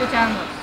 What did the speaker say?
就这样子。